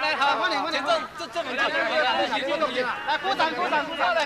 来，好，欢迎欢迎，这这这么大，来鼓掌鼓掌鼓掌。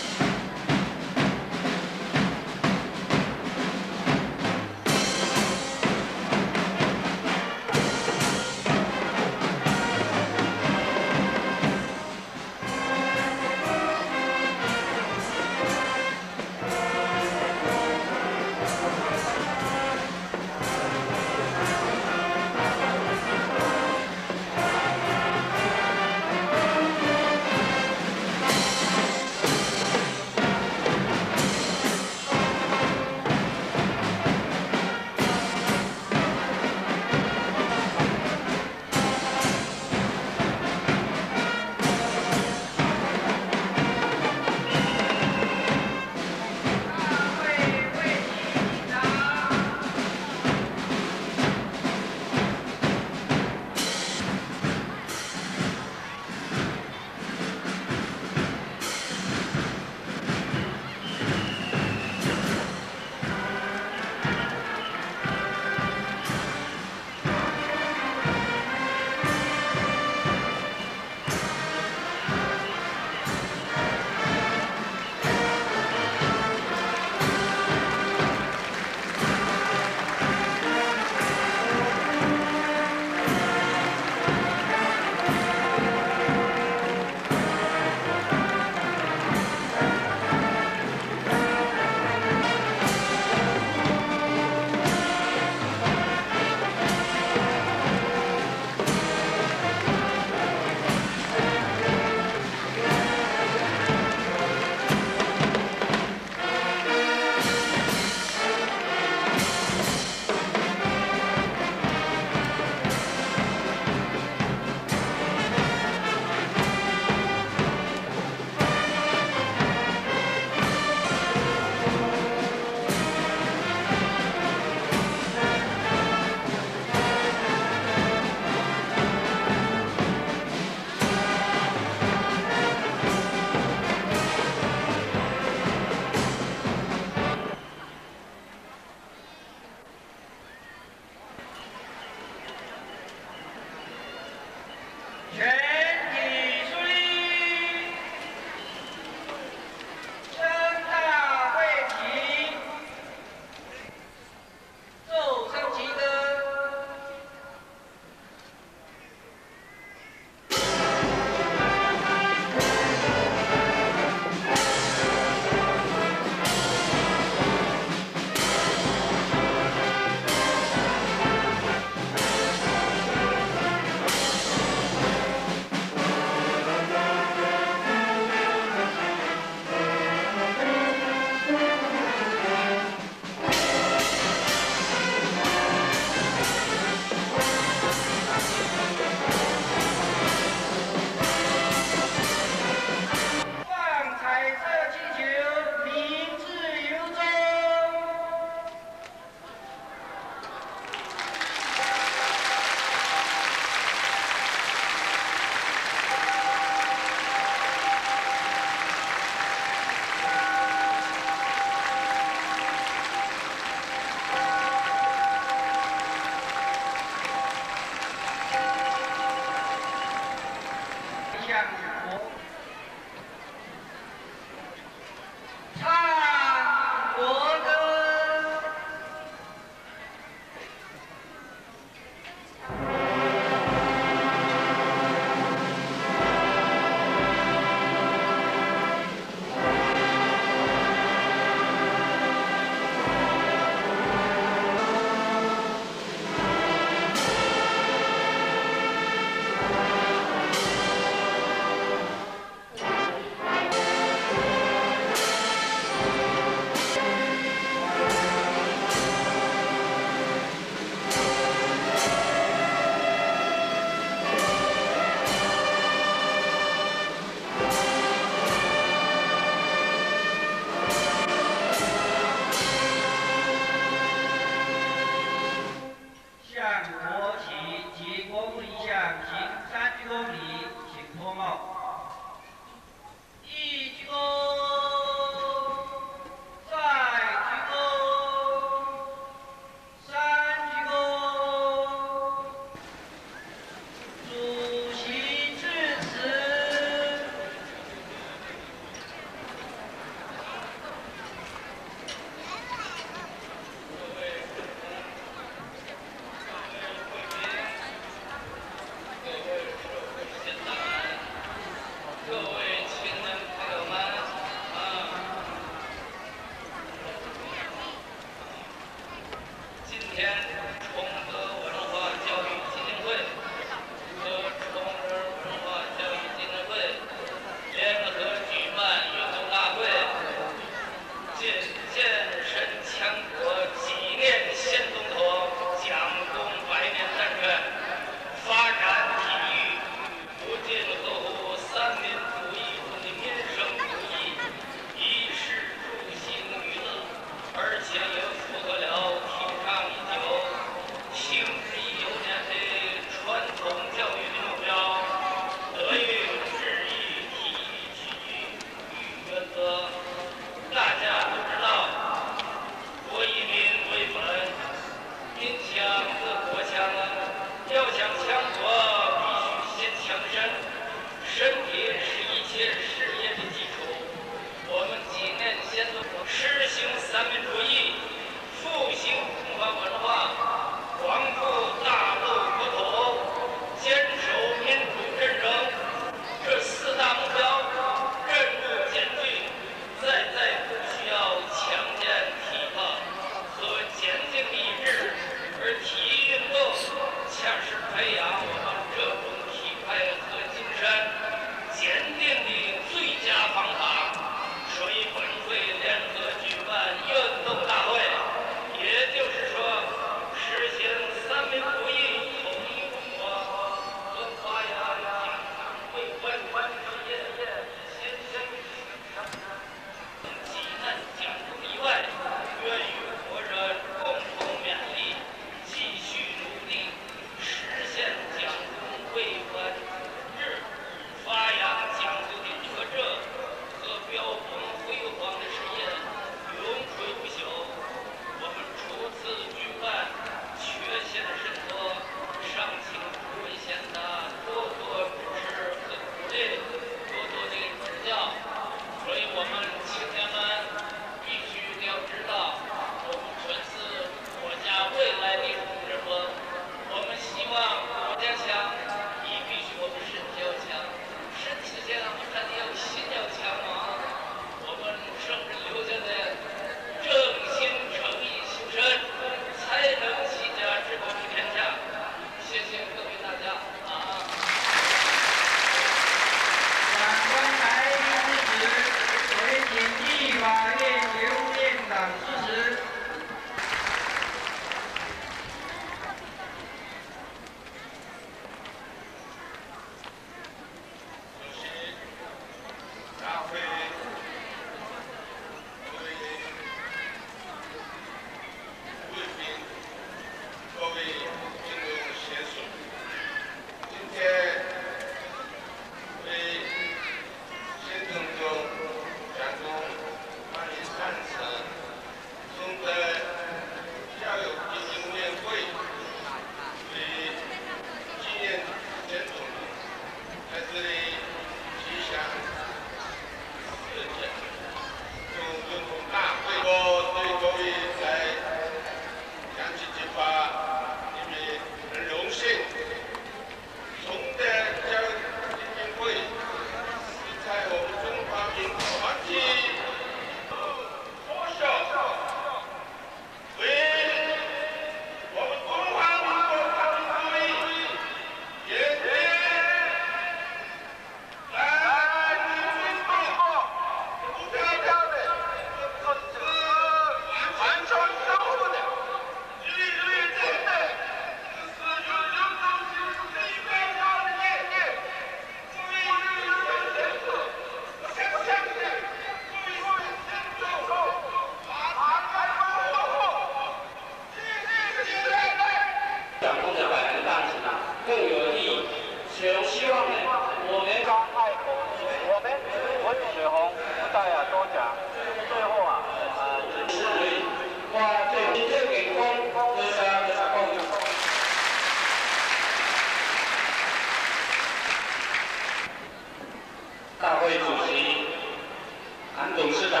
董事长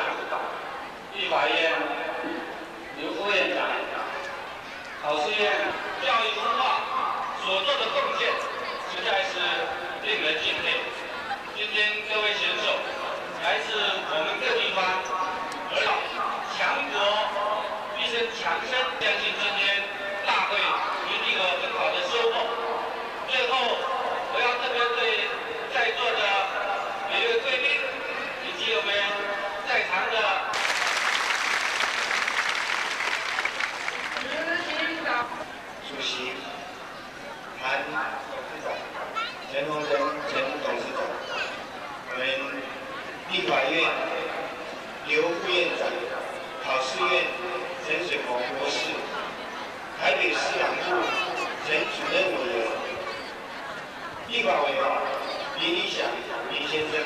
立法院刘副院长。考试院教育文化所做的贡献实在是令人敬佩。今天各位选手来自我们这对司长部任主任委员立法委员林林祥林先生，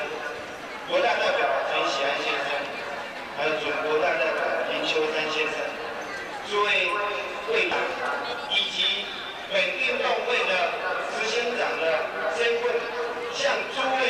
国大代表陈喜安先生，还有全国代表林秋山先生，诸位会长以及本运动会的执行长的身份向诸位。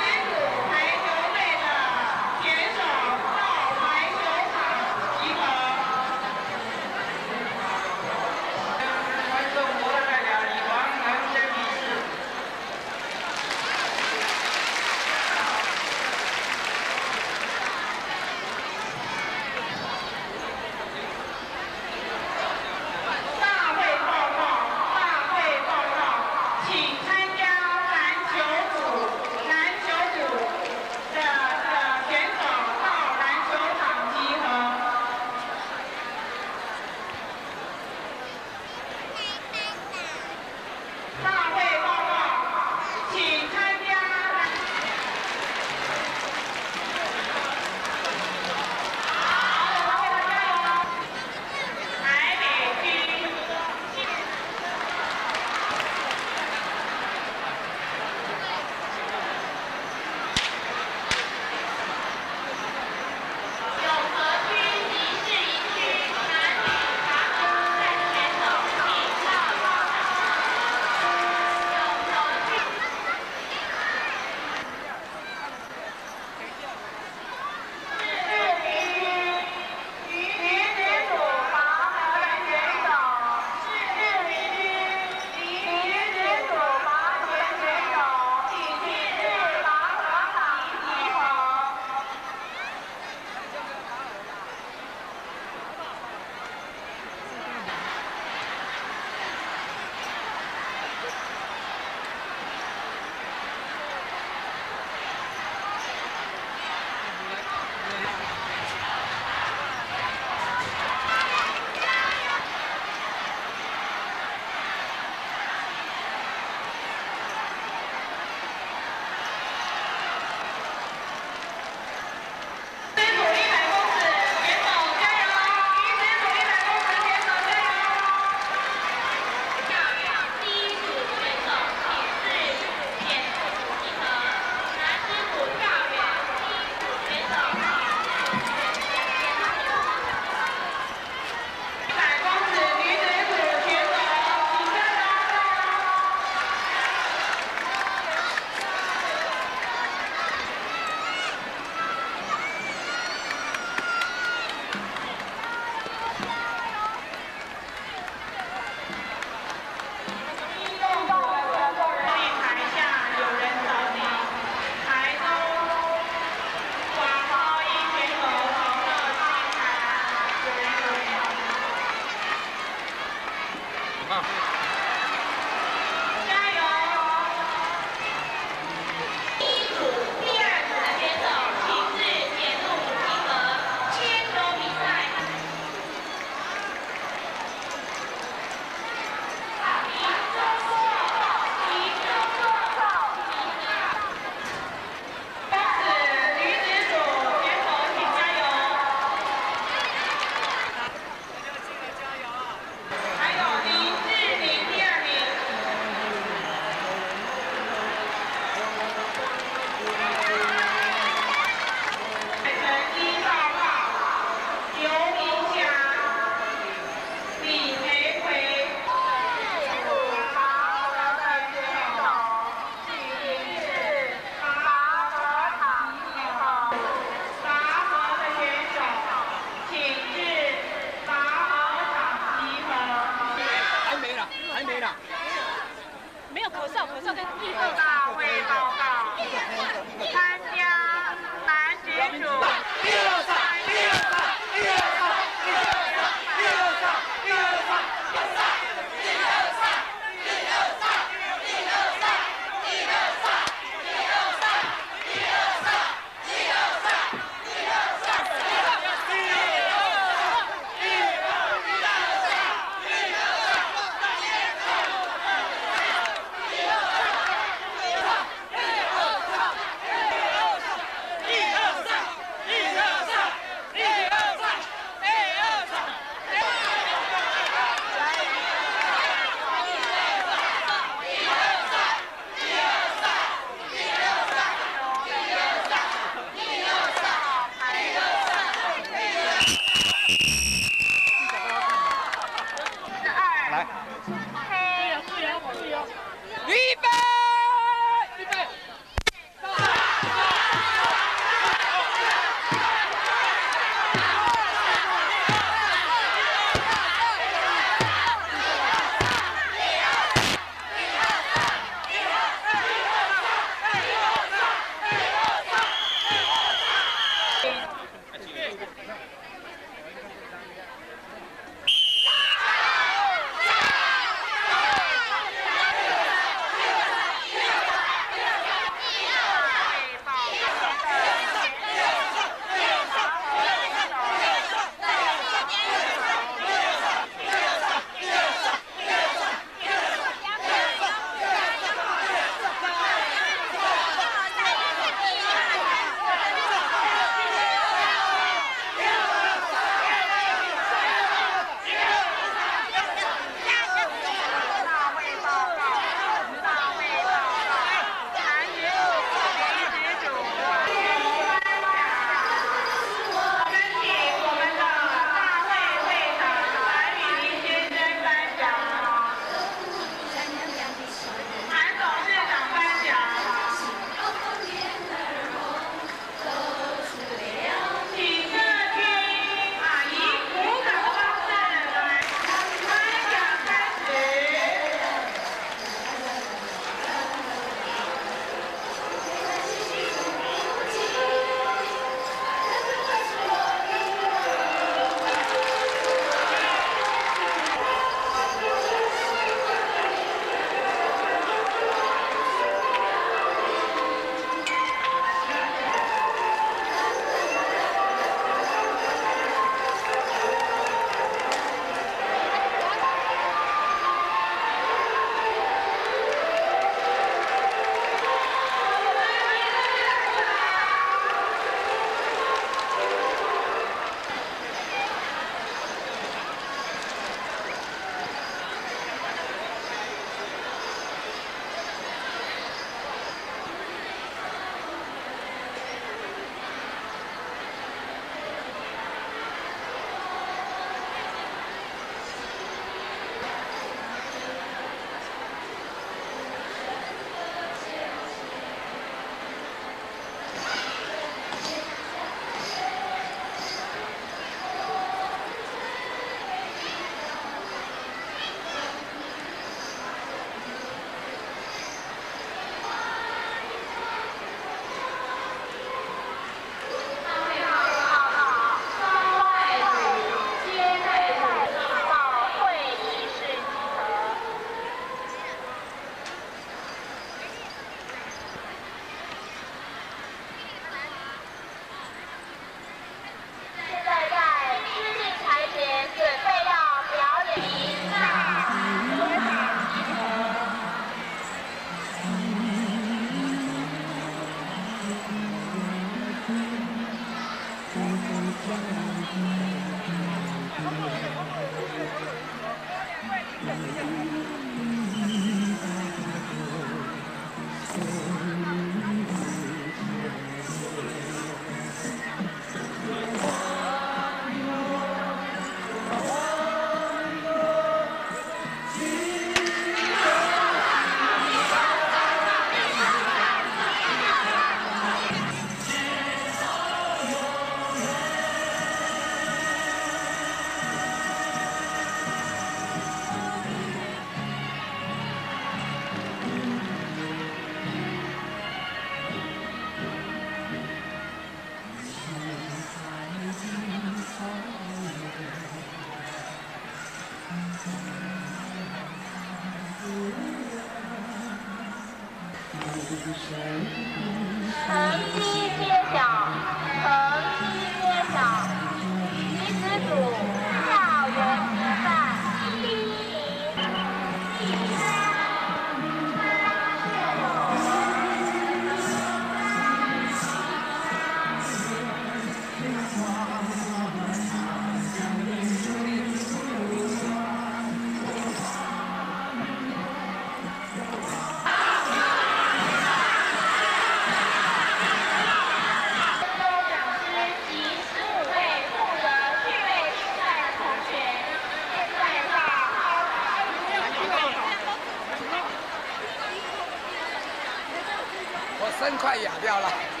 打掉了。